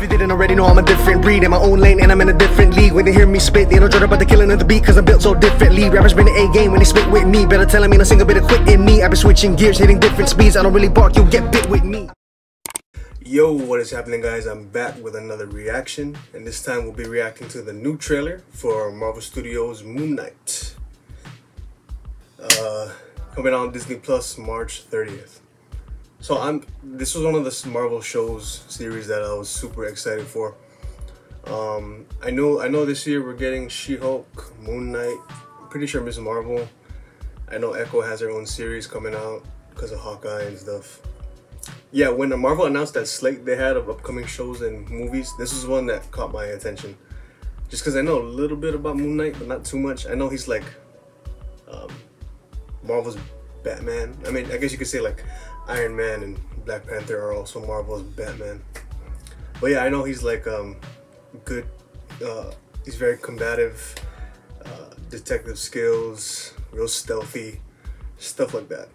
If you didn't already know, I'm a different breed in my own lane, and I'm in a different league. When they hear me spit, they don't dread about the killing of the beat, cause I'm built so differently. Rappers been an A game when they spit with me. Better tell me a single bit of quit in me. I've been switching gears, hitting different speeds. I don't really bark, you'll get bit with me. Yo, what is happening, guys? I'm back with another reaction, and this time we'll be reacting to the new trailer for Marvel Studios' Moon Knight. Uh, coming on Disney Plus March 30th. So I'm. This was one of the Marvel shows series that I was super excited for. Um, I know. I know this year we're getting She-Hulk, Moon Knight. I'm pretty sure Ms. Marvel. I know Echo has her own series coming out because of Hawkeye and stuff. Yeah, when the Marvel announced that slate they had of upcoming shows and movies, this was one that caught my attention. Just because I know a little bit about Moon Knight, but not too much. I know he's like um, Marvel's Batman. I mean, I guess you could say like Iron Man and Black Panther are also Marvel's Batman. But yeah, I know he's like um, good. Uh, he's very combative, uh, detective skills, real stealthy, stuff like that.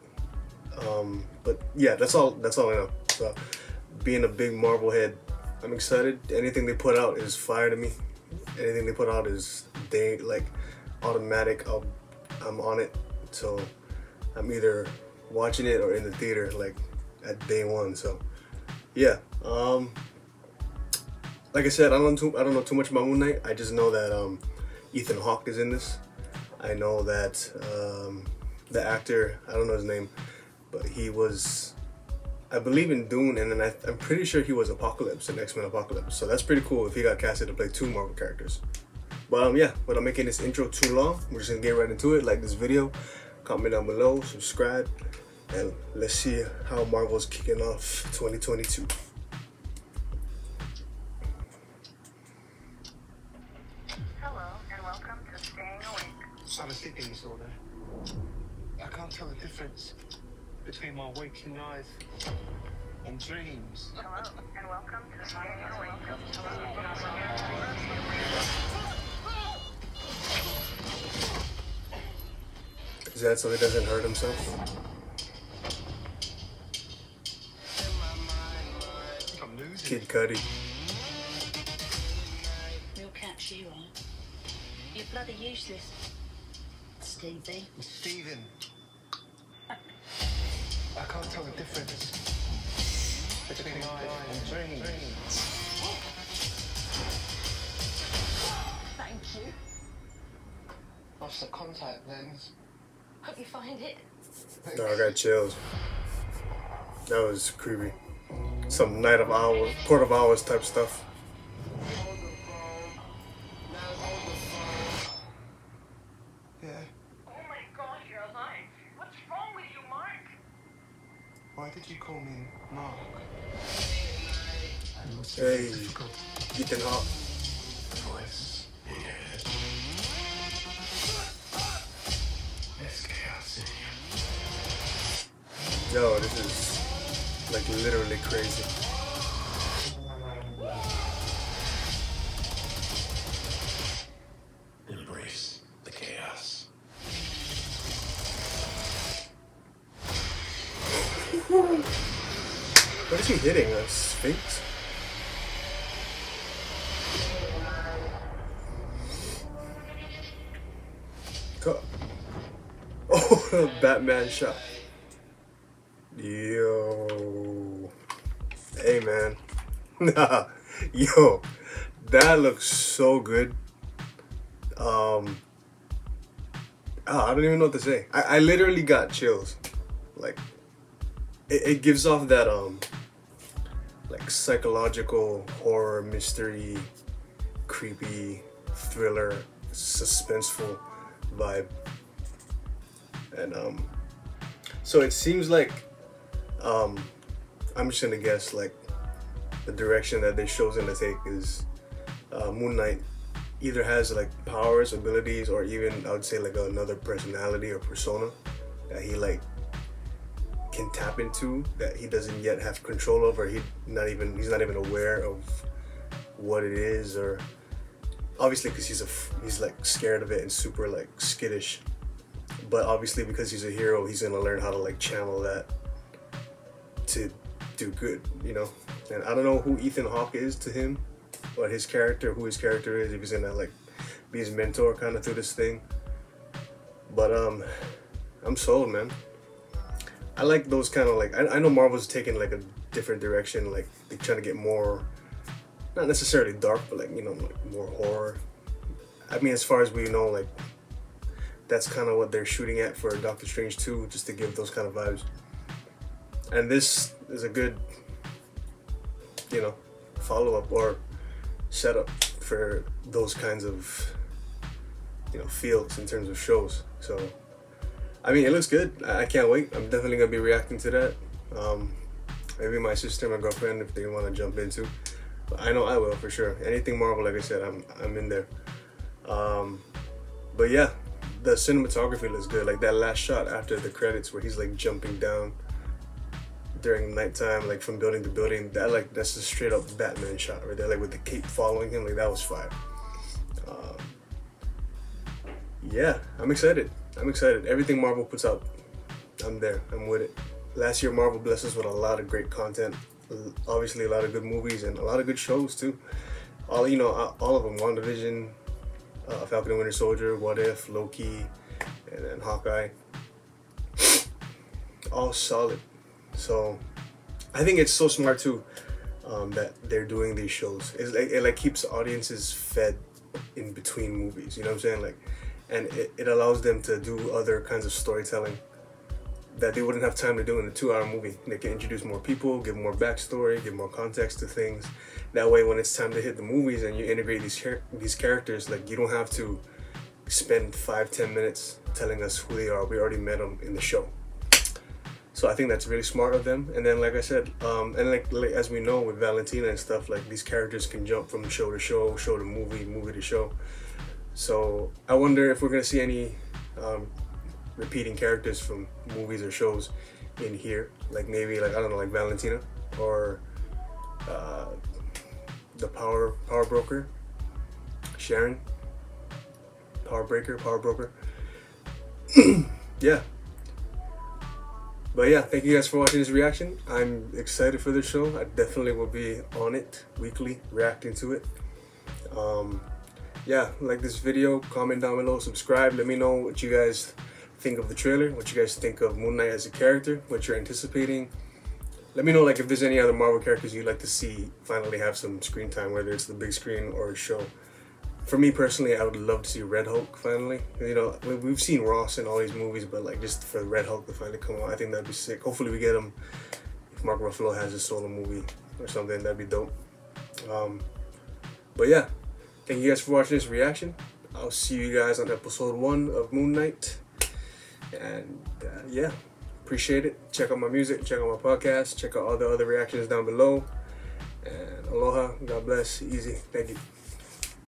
Um, but yeah, that's all. That's all I know. So, being a big Marvel head, I'm excited. Anything they put out is fire to me. Anything they put out is they like automatic. I'll, I'm on it. So I'm either watching it or in the theater like at day one. So yeah. Um, like I said, I don't too, I don't know too much about Moon Knight. I just know that um, Ethan Hawke is in this. I know that um, the actor, I don't know his name, but he was, I believe in Dune, and then I, I'm pretty sure he was Apocalypse in X Men Apocalypse. So that's pretty cool if he got casted to play two Marvel characters. But um, yeah, without making this intro too long, we're just gonna get right into it. Like this video, comment down below, subscribe, and let's see how Marvel's kicking off 2022. Hello, and welcome to Staying Awake. I'm a sleeping disorder. I can't tell the difference between my waking life and dreams. Hello, and welcome to Staying Awake. Is that so he doesn't hurt himself? Kid Cudi. We'll catch you on. You're bloody useless, Stevie. it. Stephen. I can't tell the difference between life and dreams. Thank you. Lost the contact lens. Hope you find it. No, I got chills. That was creepy. Some night of hours, port of hours type stuff. Yeah. Oh my god, you're alive. What's wrong with you, Mark? Why did you call me Mark? Hey, Ethan Hawke. Voice in your head. There's chaos in you. Yo, this is like literally crazy. Embrace the chaos. What is he hitting? A sphinx? Oh, Batman shot. Yo. Hey, man. Nah. Yo. That looks so good. Um. ah, I don't even know what to say. I, I literally got chills. Like, it, it gives off that um like psychological horror mystery creepy thriller suspenseful vibe and um so it seems like um i'm just gonna guess like the direction that this show's gonna take is uh, moon knight either has like powers abilities or even i would say like another personality or persona that he like can tap into that he doesn't yet have control over. He not even he's not even aware of what it is, or obviously because he's a he's like scared of it and super like skittish. But obviously because he's a hero, he's gonna learn how to like channel that to do good, you know. and I don't know who Ethan Hawke is to him, what his character, who his character is, if he's gonna like be his mentor kind of through this thing. But um, I'm sold, man. I like those kind of like I, I know Marvel's taking like a different direction, like they're trying to get more, not necessarily dark, but like you know like more horror. I mean, as far as we know, like that's kind of what they're shooting at for Doctor Strange 2, just to give those kind of vibes. And this is a good, you know, follow up or setup for those kinds of, you know, fields in terms of shows. So, I mean, it looks good. I I can't wait. I'm definitely gonna be reacting to that. Um, maybe my sister, my girlfriend, if they want to jump into. But I know I will for sure. Anything Marvel, like I said, I'm I'm in there. Um, but yeah, the cinematography looks good. Like that last shot after the credits where he's like jumping down during nighttime, like from building to building. That like that's a straight up Batman shot right there, like with the cape following him. Like that was fire. Um, yeah, I'm excited. I'm excited. Everything Marvel puts out, I'm there. I'm with it. Last year, Marvel blessed us with a lot of great content. Obviously, a lot of good movies and a lot of good shows too. All you know, all of them. WandaVision, uh, Falcon and Winter Soldier, What If, Loki, and then Hawkeye. All solid. So, I think it's so smart too um, that they're doing these shows. It's like, it like keeps audiences fed in between movies. You know what I'm saying? Like, and it, it allows them to do other kinds of storytelling that they wouldn't have time to do in a two-hour movie. They can introduce more people, give more backstory, give more context to things. That way, when it's time to hit the movies and you integrate these char- these characters, like you don't have to spend five ten minutes telling us who they are. We already met them in the show. So I think that's really smart of them. And then, like I said, um, and like, like as we know with Valentina and stuff, like these characters can jump from show to show, show to movie, movie to show. So I wonder if we're gonna see any um, repeating characters from movies or shows in here, like maybe like I don't know, like Valentina or uh, the Power Power Broker, Sharon, Power Breaker, Power Broker. yeah. But yeah, thank you guys for watching this reaction. I'm excited for this show. I definitely will be on it weekly, reacting to it. Um, yeah, like this video, comment down below, subscribe. Let me know what you guys think of the trailer, what you guys think of Moon Knight as a character, what you're anticipating. Let me know like if there's any other Marvel characters you'd like to see finally have some screen time, whether it's the big screen or a show. For me personally, I would love to see Red Hulk finally. You know, we- we've seen Ross in all these movies, but like just for Red Hulk to finally come out, I think that'd be sick. Hopefully we get him if Mark Ruffalo has a solo movie or something, that'd be dope. Um, but yeah, thank you guys for watching this reaction. I'll see you guys on episode one of Moon Knight. And uh, yeah, appreciate it. Check out my music, check out my podcast, check out all the other reactions down below. And aloha, God bless, easy. Thank you.